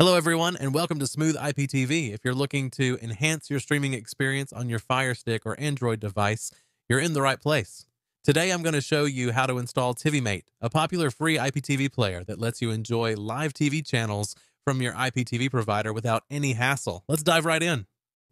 Hello, everyone, and welcome to Smooth IPTV. If you're looking to enhance your streaming experience on your Fire Stick or Android device, you're in the right place. Today, I'm going to show you how to install TiviMate, a popular free IPTV player that lets you enjoy live TV channels from your IPTV provider without any hassle. Let's dive right in.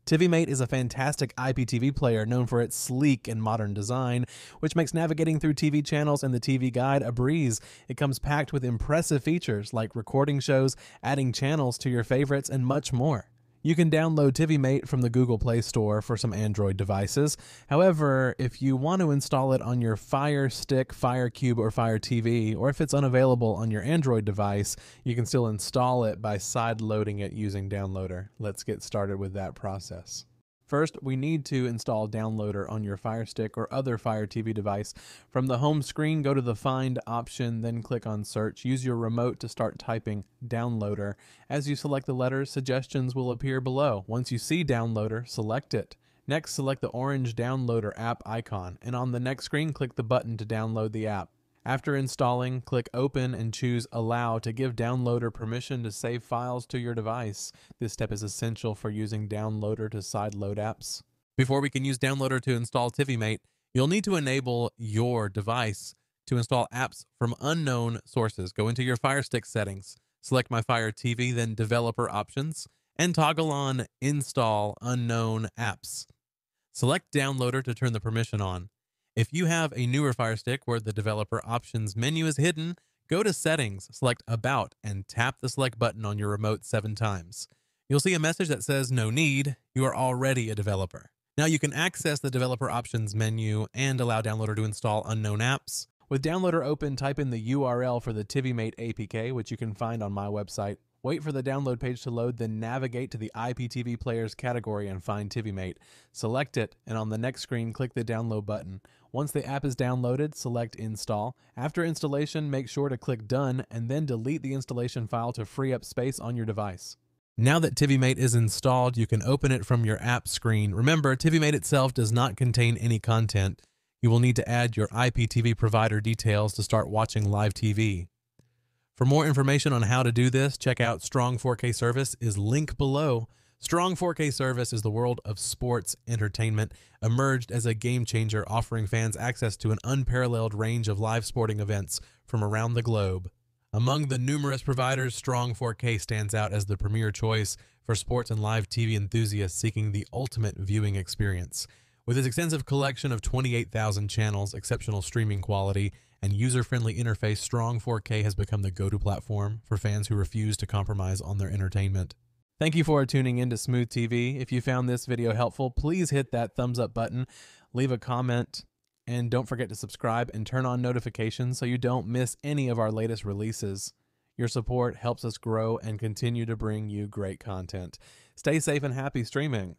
TiviMate is a fantastic IPTV player known for its sleek and modern design, which makes navigating through TV channels and the TV guide a breeze. It comes packed with impressive features like recording shows, adding channels to your favorites, and much more. You can download TiviMate from the Google Play Store for some Android devices. However, if you want to install it on your Fire Stick, Fire Cube, or Fire TV, or if it's unavailable on your Android device, you can still install it by side loading it using Downloader. Let's get started with that process. First, we need to install Downloader on your Fire Stick or other Fire TV device. From the home screen, go to the Find option, then click on Search. Use your remote to start typing Downloader. As you select the letters, suggestions will appear below. Once you see Downloader, select it. Next, select the orange Downloader app icon, and on the next screen, click the button to download the app. After installing, click Open and choose Allow to give Downloader permission to save files to your device. This step is essential for using Downloader to sideload apps. Before we can use Downloader to install TiviMate, you'll need to enable your device to install apps from unknown sources. Go into your Fire Stick settings, select My Fire TV, then Developer Options, and toggle on Install Unknown Apps. Select Downloader to turn the permission on. If you have a newer Fire Stick where the developer options menu is hidden, go to Settings, select About, and tap the select button on your remote seven times. You'll see a message that says no need, you are already a developer. Now you can access the developer options menu and allow Downloader to install unknown apps. With Downloader open, type in the URL for the TiviMate APK, which you can find on my website. Wait for the download page to load, then navigate to the IPTV Players category and find TiviMate. Select it, and on the next screen, click the download button. Once the app is downloaded, select Install. After installation, make sure to click Done and then delete the installation file to free up space on your device. Now that TiviMate is installed, you can open it from your app screen. Remember, TiviMate itself does not contain any content. You will need to add your IPTV provider details to start watching live TV. For more information on how to do this, check out Strong 4K Service is link below. Strong 4K Service is the world of sports entertainment, emerged as a game changer, offering fans access to an unparalleled range of live sporting events from around the globe. Among the numerous providers, Strong 4K stands out as the premier choice for sports and live TV enthusiasts seeking the ultimate viewing experience. With its extensive collection of 28,000 channels, exceptional streaming quality, and user friendly interface, Strong 4K has become the go to platform for fans who refuse to compromise on their entertainment. Thank you for tuning in to Smooth TV. If you found this video helpful, please hit that thumbs up button, leave a comment, and don't forget to subscribe and turn on notifications so you don't miss any of our latest releases. Your support helps us grow and continue to bring you great content. Stay safe and happy streaming.